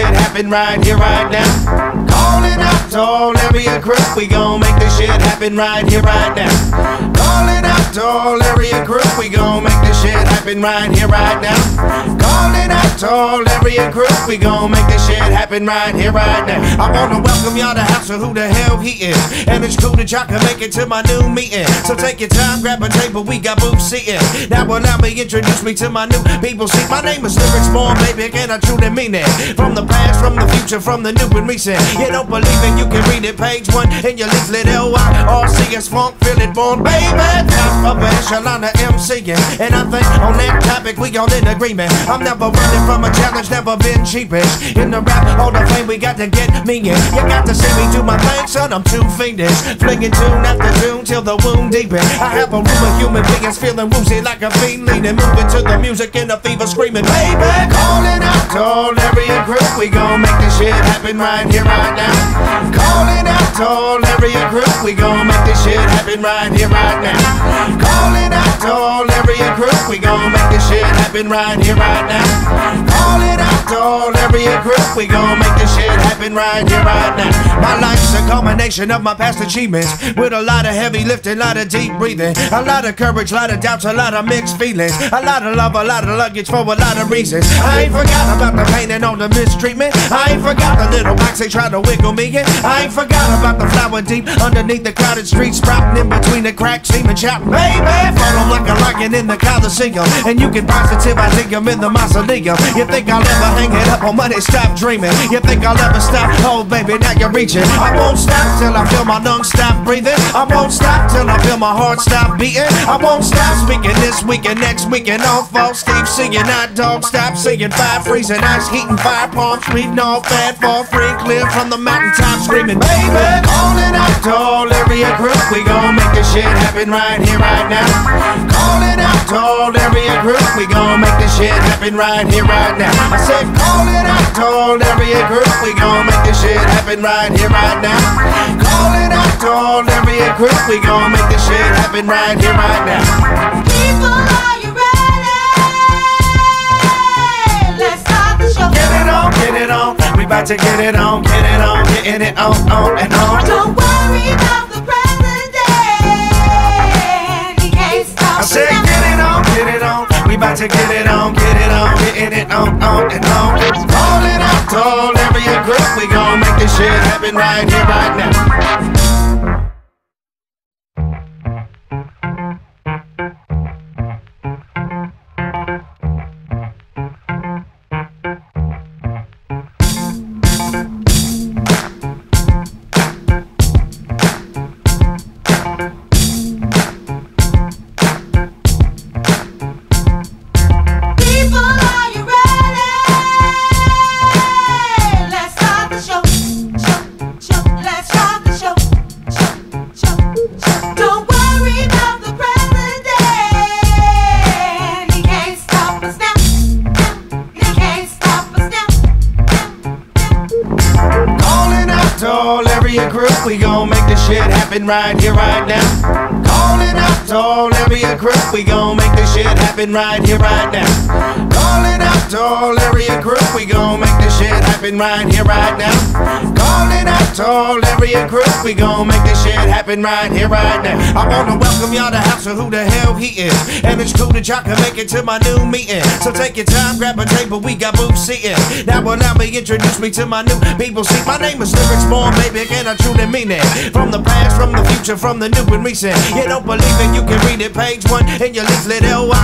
happen right here, right now. Calling out to all area crew, we gon' make this shit happen right here, right now. Calling out all area crew, we gon' make this shit happen right here, right now. Calling out to all area crew, we gon' make this shit happen right here, right now. I wanna welcome y'all to House of Who the Hell He Is, and it's cool that y'all can make it to my new meeting. So take your time, grab a table, we got booths seating. Now allow me introduce me to my new people. See, my name is Lyrics Born, baby, and I truly mean it. From the past, from the future, from the new and recent. You don't believe it, you can read it, page one in your leaflet. L-Y-R-C-S Funk, feel it born, baby. Of echelon of MCing, and I think on that topic we all in agreement. I'm never running from a challenge, never been cheapish. In the rap hall of fame, we got to get me in. You got to see me do my thing, son. I'm too fiendish, flinging tune after tune till the wound deepens. I have a room of human beings feeling woozy like a fiend, leaning, moving to the music in a fever, screaming, baby. Calling out to all area group, we gon' make this shit happen right here, right now. Calling out to all area group, we gon' make this shit happen right here, right now. Calling out to all area group, we gon' make this shit happen right here, right now. Calling out to all area group, we gon' make this shit happen right here, right now. My life's a culmination of my past achievements, with a lot of heavy lifting, a lot of deep breathing, a lot of courage, a lot of doubts, a lot of mixed feelings, a lot of love, a lot of luggage for a lot of reasons. I ain't forgot about the pain and all the mistreatment. I ain't forgot the little box they tried to wiggle me in. I ain't forgot about the flower deep underneath the crowded streets, sprouting in between the cracks, seeming chop, baby. Follow like a lion in the Coliseum, and you can positive I think I'm in the mausoleum. You think I'll ever hang it up on money? Stop dreaming. You think I'll ever stop? Oh, baby, now you're reaching. I won't stop till I feel my lungs stop breathing. I won't stop till I feel my heart stop beating. I won't stop speaking this week and next week and all fall. Steve singing, hot dog, stop singing. Fire freezing, ice heating, fire palms, reading all fat, fall free, clear from the mountaintop, screaming, baby. Calling out to all area group, we gon' make this shit happen right here, right now. Calling out to all area group, we gon' make this shit happen right here, right now. I said, calling out to all area group, we gon' make this shit happen right here, right now. Calling out to all area group, we gon' make this shit happen right here, right now. People, are you ready? Let's start the show. Get it on, get it on. We about to get it on, get it on, getting it on, on and on. Don't worry about the president. He can't stop I said, get it on, get it on. We about to get it on, get it on, getting it on, on and on. Calling out to all area group, we gon' make this shit happen right here, right now. We gon' make this shit happen right here, right now. Calling out to all area group, we gon' make this shit happen right here, right now. Calling out to all area group, we gon' make this shit happen right here, right now. Calling out to all area group, we gon' make this shit happen right here, right now. I wanna welcome y'all to House of Who the Hell He Is, and it's cool that y'all can make it to my new meeting. So take your time, grab a table, we got booths seating. Now allow me introduce me to my new people. See, my name is Lyrics Born, baby, and I truly mean it. From the past, from the future, from the new and recent. You don't believe it, you can read it, page one in your leaflet. L-Y